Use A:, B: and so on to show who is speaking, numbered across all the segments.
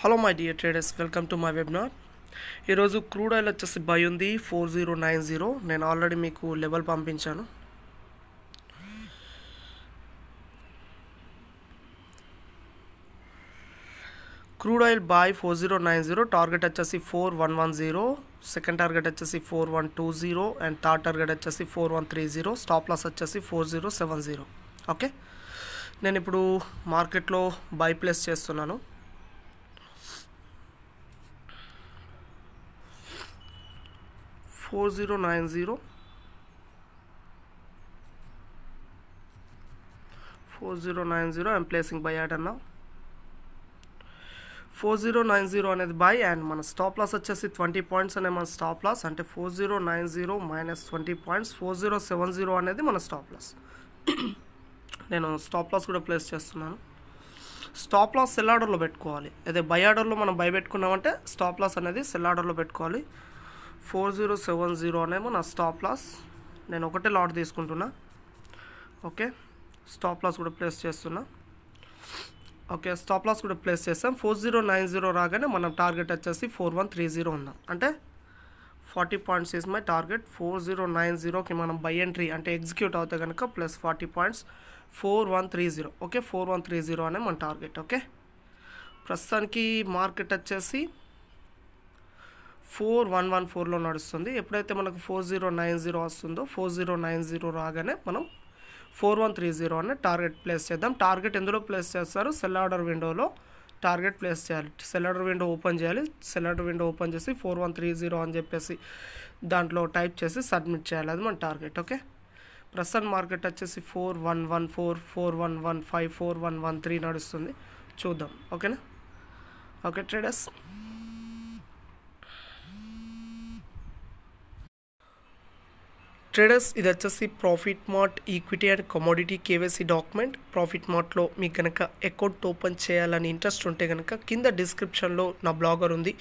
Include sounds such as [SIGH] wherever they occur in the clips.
A: Hello my dear traders welcome to my webinar ఈరోజు crude oil వచ్చేసి buy ఉంది four zero nine zero. నేను already మీకు level పంపించాను. Crude oil buy four zero nine zero. Target వచ్చేసి four one one zero. Second target వచ్చేసి four one two zero. And third target వచ్చేసి four one three zero. Stop loss వచ్చేసి four zero seven zero. Okay నేను ఇప్పుడు మార్కెట్లో buy place చేస్తున్నాను. Four zero nine zero. Four zero nine zero I'm placing buy at అన్నా four zero nine zero అనేది buy and మన stop loss వచ్చేసి twenty points అనే మన స్టాప్ లాస్ అంటే four zero nine zero minus twenty points four zero seven zero అనేది మన stop loss నేను స్టాప్ లాస్ కూడా ప్లేస్ చేస్తున్నాను. స్టాప్ లాస్ సెల్ ఆర్డర్లో పెట్టుకోవాలి. అదే బై ఆర్డర్లో మనం బై పెట్టుకున్నామంటే స్టాప్ లాస్ అనేది సెల్ ఆర్డర్లో పెట్టుకోవాలి. ఫోర్ జీరో సెవెన్ జీరో అనేమో నా స్టాప్ లాస్. నేను ఒకటే లాట్ తీసుకుంటున్నా. ఓకే? స్టాప్ లాస్ కూడా ప్లేస్ చేస్తున్నా. ఓకే? స్టాప్ లాస్ కూడా ప్లేస్ చేస్తాం ఫోర్ జీరో నైన్ జీరో రాగానే మనం టార్గెట్ వచ్చేసి ఫోర్ వన్ త్రీ జీరో ఉందాం అంటే forty points is my target four zero nine జీరోకి మనం బై ఎంట్రీ అంటే ఎగ్జిక్యూట్ అవుతే కనుక plus forty points four one three zero. Okay? Four one three zero అనే మన టార్గెట్ ఓకే? ప్రస్తుతానికి మార్కెట్ వచ్చేసి ఫోర్ వన్ వన్ ఫోర్లో నడుస్తుంది. ఎప్పుడైతే మనకు ఫోర్ జీరో నైన్ జీరో వస్తుందో ఫోర్ జీరో నైన్ జీరో రాగానే మనం ఫోర్ వన్ త్రీ జీరో అనే టార్గెట్ ప్లేస్ చేద్దాం. టార్గెట్ ఎందులో ప్లేస్ చేస్తారు? సెల్ ఆర్డర్ విండోలో టార్గెట్ ప్లేస్ చేయాలి. సెల్ ఆర్డర్ విండో ఓపెన్ చేయాలి. సెల్ ఆర్డర్ విండో ఓపెన్ చేసి ఫోర్ వన్ త్రీ జీరో అని చెప్పేసి దాంట్లో టైప్ చేసి సబ్మిట్ చేయాలి. అది మన టార్గెట్ ఓకే? ప్రసెంట్ మార్కెట్ వచ్చేసి four one one four four one one five four one one three నడుస్తుంది. చూద్దాం ఓకేనా? Okay traders. ట్రేడర్స్ ఇది వచ్చేసి Profit Mart equity and commodity KYC document Profit మార్ట్లో మీకు కనుక అకౌంట్ ఓపెన్ చేయాలని ఇంట్రెస్ట్ ఉంటే కనుక కింద డిస్క్రిప్షన్లో నా బ్లాగర్ ఉంది.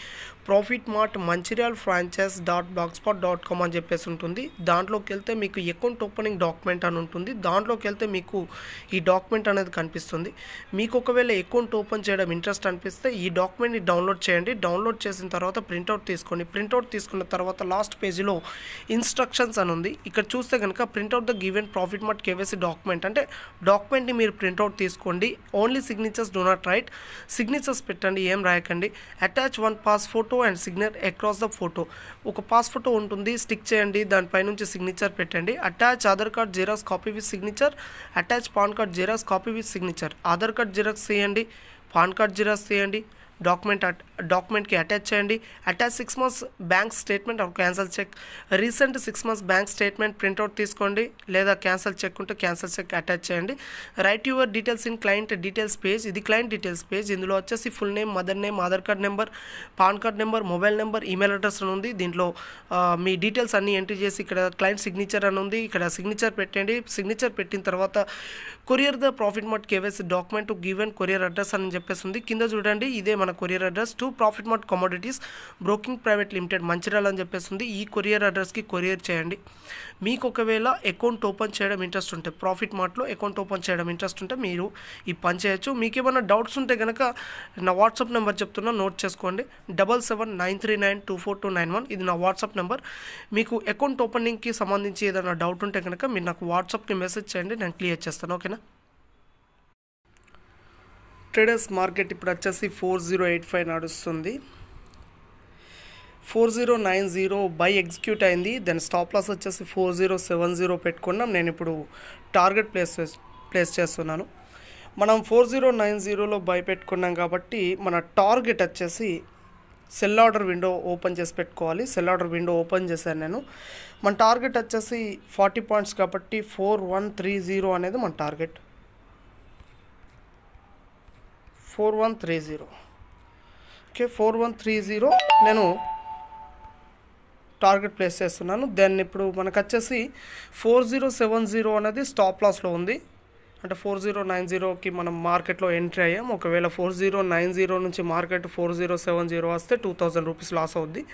A: Profit Mart Mancherial franchise dot blogspot dot com అని చెప్పేసి ఉంటుంది. దాంట్లోకి వెళ్తే మీకు అకౌంట్ ఓపెనింగ్ డాక్యుమెంట్ అని ఉంటుంది. దాంట్లోకి వెళ్తే మీకు ఈ డాక్యుమెంట్ అనేది కనిపిస్తుంది. మీకు ఒకవేళ అకౌంట్ ఓపెన్ చేయడం ఇంట్రెస్ట్ అనిపిస్తే ఈ డాక్యుమెంట్ని డౌన్లోడ్ చేయండి. డౌన్లోడ్ చేసిన తర్వాత ప్రింట్అవుట్ తీసుకోండి. ప్రింట్అవుట్ తీసుకున్న తర్వాత లాస్ట్ పేజీలో ఇన్స్ట్రక్షన్స్ అని ఉంది. ఇక్కడ చూస్తే కనుక printout the given Profit Mart KYC document అంటే డాక్యుమెంట్ని మీరు ప్రింట్అవుట్ తీసుకోండి. Only signatures do not write signatures పెట్టండి ఏం రాయకండి. Attach one pass photo and signer across the photo ఒక పాస్ ఫోటో ఉంటుంది స్టిక్ చేయండి దానిపై నుంచి సిగ్నేచర్ పెట్టండి. Attach Aadhaar card Xerox copy with signature attach PAN card Xerox copy with signature Aadhaar card Xerox చేయండి PAN card xerox చేయండి. Document డాక్యుమెంట్కి attach చేయండి. Attach six months bank statement or cancel cheque recent six months bank statement printout తీసుకోండి. లేదా cancel cheque ఉంటే cancel cheque attach చేయండి. Write your details in client details page ఇది client details page ఇందులో వచ్చేసి full name mother name Aadhaar card number PAN card number mobile number email address అని ఉంది. దీంట్లో మీ డీటెయిల్స్ అన్నీ ఎంట్రీ చేసి ఇక్కడ క్లయింట్ సిగ్నేచర్ అని ఉంది. ఇక్కడ సిగ్నేచర్ పెట్టండి. సిగ్నేచర్ పెట్టిన తర్వాత courier the Profit Mart KYC document given courier address అని చెప్పేసి ఉంది. కింద చూడండి. ఇదే మన courier address to Profit Mart commodities broking private limited Mancherial అని చెప్పేసి ఉంది ఈ కొరియర్ అడ్రస్కి కొరియర్ చేయండి. మీకు ఒకవేళ అకౌంట్ ఓపెన్ చేయడం ఇంట్రెస్ట్ ఉంటే ప్రాఫిట్ మార్ట్లో అకౌంట్ ఓపెన్ చేయడం ఇంట్రెస్ట్ ఉంటే మీరు ఈ పని చేయొచ్చు. మీకు ఏమైనా డౌట్స్ ఉంటే కనుక నా వాట్సాప్ నెంబర్ చెప్తున్నా నోట్ చేసుకోండి. Double seven nine three nine two four two nine one ఇది నా వాట్సాప్ నెంబర్ మీకు అకౌంట్ ఓపెనింగ్కి సంబంధించి ఏదైనా డౌట్ ఉంటే కనుక మీరు నాకు వాట్సాప్కి మెసేజ్ చేయండి నేను క్లియర్ చేస్తాను. ఓకేనా ట్రేడర్స్ మార్కెట్ ఇప్పుడు వచ్చేసి ఫోర్ జీరో ఎయిట్ ఫైవ్ నడుస్తుంది. Four zero nine zero buy execute అయింది. దెన్ స్టాప్ లాస్ వచ్చేసి ఫోర్ జీరో సెవెన్ జీరో పెట్టుకున్నాం. నేను ఇప్పుడు టార్గెట్ ప్లేస్ ప్లేస్ చేస్తున్నాను. మనం ఫోర్ జీరో నైన్ జీరోలో బై పెట్టుకున్నాం కాబట్టి మన టార్గెట్ వచ్చేసి సెల్ ఆర్డర్ విండో ఓపెన్ చేసి పెట్టుకోవాలి. సెల్ ఆర్డర్ విండో ఓపెన్ చేశాను నేను. మన టార్గెట్ వచ్చేసి ఫార్టీ పాయింట్స్ కాబట్టి ఫోర్ వన్ త్రీ జీరో అనేది మన target. Four one three zero okay four one three zero నేను టార్గెట్ ప్లేస్ చేస్తున్నాను. దెన్ ఇప్పుడు మనకు వచ్చేసి ఫోర్ జీరో సెవెన్ జీరో అనేది స్టాప్ లాస్లో ఉంది. అంటే ఫోర్ జీరో నైన్ జీరోకి మనం మార్కెట్లో ఎంట్రీ అయ్యాం. ఒకవేళ ఫోర్ జీరో నైన్ జీరో నుంచి market four zero seven zero వస్తే టూ థౌజండ్ రూపీస్ లాస్ అవుద్ది.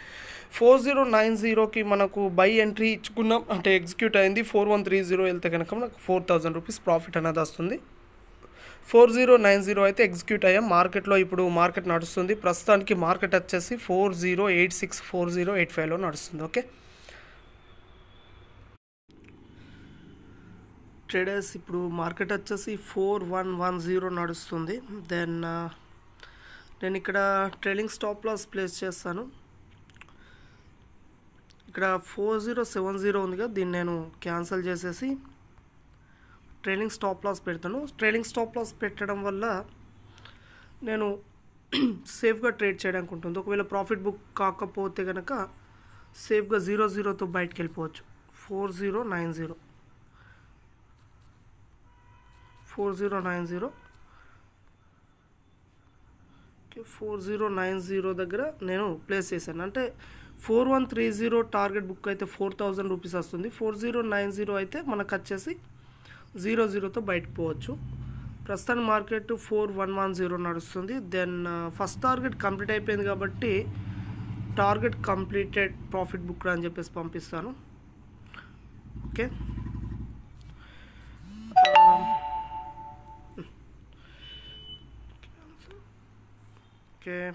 A: ఫోర్ జీరో నైన్ జీరోకి మనకు బై ఎంట్రీ ఇచ్చుకున్నాం. అంటే ఎగ్జిక్యూట్ అయింది. ఫోర్ వన్ త్రీ జీరో వెళ్తే కనుక మనకు ఫోర్ థౌజండ్ రూపీస్ ప్రాఫిట్ అనేది వస్తుంది. ఫోర్ జీరో నైన్ జీరో అయితే ఎగ్జిక్యూట్ అయ్యాం. మార్కెట్లో ఇప్పుడు మార్కెట్ నడుస్తుంది. ప్రస్తుతానికి మార్కెట్ వచ్చేసి four zero eight six four zero eight ఫైవ్లో నడుస్తుంది. ఓకే? ట్రేడర్స్ ఇప్పుడు మార్కెట్ వచ్చేసి ఫోర్ వన్ వన్ జీరో నడుస్తుంది. దెన్ నేను ఇక్కడ ట్రైలింగ్ స్టాప్ లాస్ ప్లేస్ చేస్తాను. ఇక్కడ ఫోర్ జీరో సెవెన్ జీరో ఉంది కదా దీన్ని నేను క్యాన్సిల్ చేసేసి ట్రైలింగ్ స్టాప్ లాస్ పెడతాను. ట్రైలింగ్ స్టాప్ లాస్ పెట్టడం వల్ల నేను [CLEARS THROAT] సేఫ్గా ట్రేడ్ చేయడానికి ఉంటుంది. ఒకవేళ ప్రాఫిట్ బుక్ కాకపోతే కనుక సేఫ్గా జీరో జీరోతో బయటకు వెళ్ళిపోవచ్చు. Four zero nine zero. Four zero nine zero. Okay four zero nine zero దగ్గర నేను ప్లేస్ చేశాను. అంటే four one three zero target book అయితే ఫోర్ థౌజండ్ రూపీస్ వస్తుంది. ఫోర్ జీరో నైన్ జీరో అయితే మనకు వచ్చేసి జీరో జీరోతో బయటకు పోవచ్చు. ప్రస్తుతానికి market four one one zero నడుస్తుంది. దెన్ ఫస్ట్ టార్గెట్ కంప్లీట్ అయిపోయింది కాబట్టి టార్గెట్ కంప్లీటెడ్ ప్రాఫిట్ బుక్ అని చెప్పేసి పంపిస్తాను. Okay? Okay.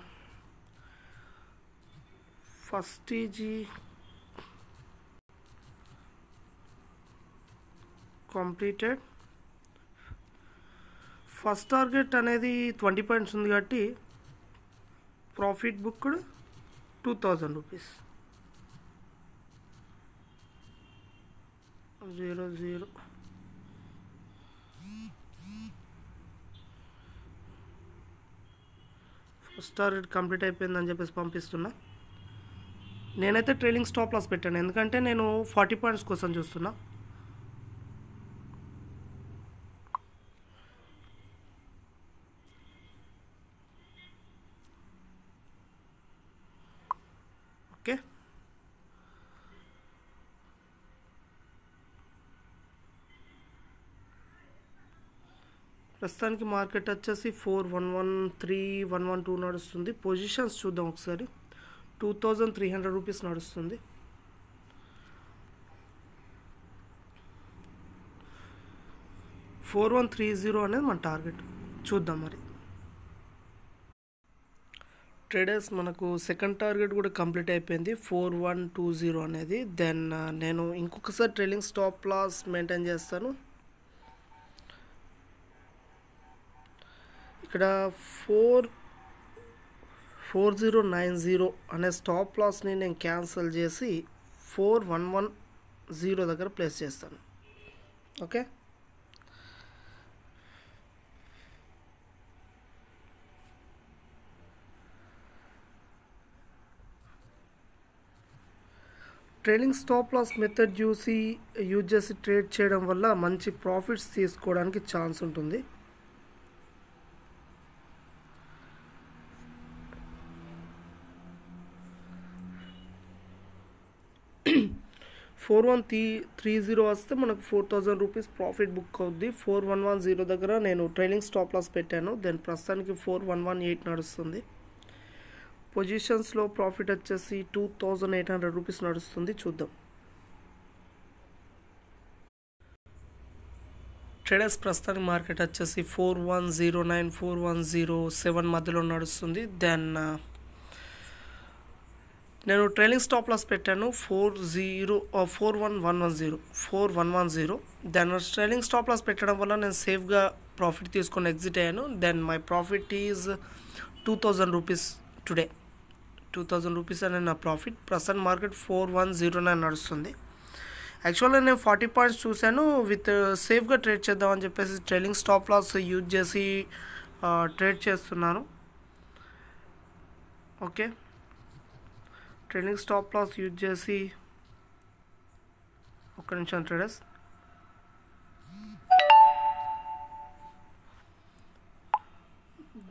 A: First is completed first target అనేది ట్వంటీ పాయింట్స్ ఉంది కాబట్టి profit book two thousand rupees zero zero first target complete అయిపోయిందని చెప్పేసి పంపిస్తున్నా. నేనైతే ట్రైలింగ్ స్టాప్ లాస్ పెట్టాను. ఎందుకంటే నేను ఫార్టీ పాయింట్స్ కోసం చూస్తున్నా. ఓకే. ప్రస్తుతానికి మార్కెట్ వచ్చేసి four one one three one one two నడుస్తుంది. పొజిషన్స్ చూద్దాం ఒకసారి. Two thousand three hundred rupees నడుస్తుంది. ఫోర్ వన్ త్రీ జీరో అనేది మన టార్గెట్. చూద్దాం మరి. ట్రేడర్స్ మనకు సెకండ్ టార్గెట్ కూడా కంప్లీట్ అయిపోయింది. ఫోర్ వన్ టూ జీరో అనేది. దెన్ uh, నేను ఇంకొకసారి ట్రైలింగ్ స్టాప్ లాస్ మెయింటైన్ చేస్తాను. ఇక్కడ four four zero nine zero అనే స్టాప్ లాస్ని నేను క్యాన్సిల్ చేసి ఫోర్ వన్ వన్ జీరో దగ్గర ప్లేస్ చేస్తాను. Okay trailing stop loss method చూసి యూజ్ చేసి ట్రేడ్ చేయడం వల్ల మంచి ప్రాఫిట్స్ తీసుకోవడానికి ఛాన్స్ ఉంటుంది. Four one three three zero వస్తే మనకు four thousand rupees profit book అవుద్ది. ఫోర్ వన్ వన్ జీరో దగ్గర నేను ట్రైలింగ్ స్టాప్ లాస్ పెట్టాను. దెన్ ప్రస్తుతానికి ఫోర్ వన్ వన్ ఎయిట్ నడుస్తుంది. పొజిషన్స్లో ప్రాఫిట్ వచ్చేసి two thousand eight hundred rupees నడుస్తుంది. చూద్దాం. ట్రేడర్స్ ప్రస్తుతానికి మార్కెట్ వచ్చేసి four one zero nine four one zero seven మధ్యలో నడుస్తుంది. దెన్ నేను ట్రైలింగ్ స్టాప్ లాస్ పెట్టాను. Four zero four one one one zero four one one zero. Then trailing stop loss పెట్టడం వల్ల నేను సేఫ్గా ప్రాఫిట్ తీసుకొని ఎగ్జిట్ అయ్యాను. Then my profit is two thousand rupees today. Two thousand rupees అనే నా profit. ప్రస్తుతం market four one zero nine నడుస్తుంది. యాక్చువల్గా నేను ఫార్టీ పాయింట్స్ చూశాను. విత్ సేఫ్గా ట్రేడ్ చేద్దామని చెప్పేసి ట్రైలింగ్ స్టాప్ లాస్ యూజ్ చేసి ట్రేడ్ చేస్తున్నాను. Okay. Trailing stop loss use చేసి ఒక్క నిమిషం ట్రేడర్స్.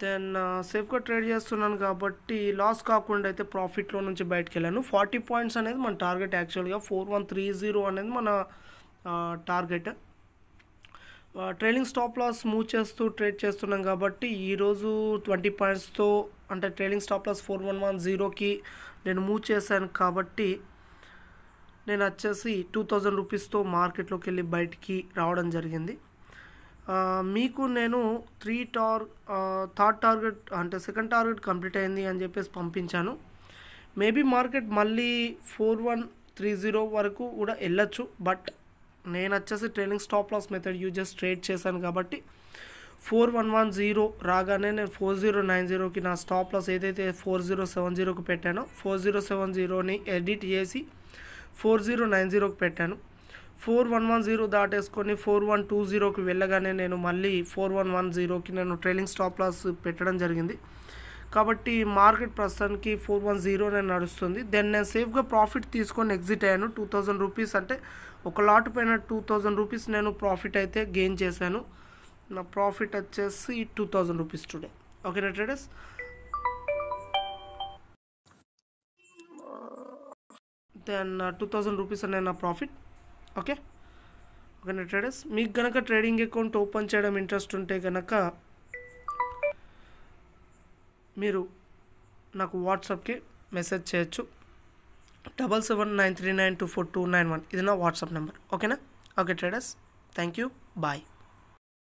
A: దెన్ సేఫ్గా ట్రేడ్ చేస్తున్నాను కాబట్టి లాస్ కాకుండా అయితే ప్రాఫిట్లో నుంచి బయటకు వెళ్ళాను ఫార్టీ పాయింట్స్ అనేది మన టార్గెట్ యాక్చువల్గా ఫోర్ వన్ త్రీ జీరో అనేది మన target trailing stop loss move చేస్తూ ట్రేడ్ చేస్తున్నాం కాబట్టి ఈరోజు ట్వంటీ పాయింట్స్తో అంటే trailing stop loss four one one జీరోకి నేను మూవ్ చేశాను కాబట్టి నేను వచ్చేసి టూ థౌజండ్ రూపీస్తో మార్కెట్లోకి వెళ్ళి బయటికి రావడం జరిగింది. మీకు నేను త్రీ టార్ థర్డ్ టార్గెట్ అంటే సెకండ్ టార్గెట్ కంప్లీట్ అయింది అని చెప్పేసి పంపించాను. మేబీ మార్కెట్ మళ్ళీ ఫోర్ వన్ త్రీ జీరో వరకు కూడా వెళ్ళొచ్చు. బట్ నేను వచ్చేసి trailing stop loss method use చేసి ట్రేడ్ చేశాను కాబట్టి ఫోర్ వన్ వన్ జీరో రాగానే నేను ఫోర్ జీరో నైన్ జీరోకి నా స్టాప్ లాస్ ఏదైతే ఫోర్ జీరో సెవెన్ జీరోకి పెట్టానో ఫోర్ జీరో సెవెన్ జీరోని ఎడిట్ చేసి ఫోర్ జీరో నైన్ జీరోకి పెట్టాను. ఫోర్ వన్ వన్ జీరో దాటేసుకొని ఫోర్ వన్ టూ జీరోకి వెళ్ళగానే నేను మళ్ళీ ఫోర్ వన్ వన్ జీరోకి నేను ట్రైలింగ్ స్టాప్ లాస్ పెట్టడం జరిగింది. కాబట్టి మార్కెట్ ప్రస్తుతానికి ఫోర్ వన్ జీరో నేను నడుస్తుంది. దెన్ నేను సేఫ్గా ప్రాఫిట్ తీసుకొని ఎగ్జిట్ అయ్యాను. టూ థౌజండ్ రూపీస్ అంటే ఒక లాట్ పైన టూ థౌజండ్ రూపీస్ నేను ప్రాఫిట్ అయితే గెయిన్ చేశాను. నా ప్రాఫిట్ వచ్చేసి టూ థౌజండ్ రూపీస్ టుడే. ఓకేనా traders? Then two thousand rupees అనే నా ప్రాఫిట్. ఓకే? ఓకేనా ట్రేడర్స్ మీకు కనుక ట్రేడింగ్ అకౌంట్ ఓపెన్ చేయడం ఇంట్రెస్ట్ ఉంటే కనుక మీరు నాకు వాట్సాప్కి మెసేజ్ చేయొచ్చు. Double seven nine three nine two four two nine one. ఇది నా వాట్సాప్ నెంబర్. ఓకేనా? Okay traders thank you bye.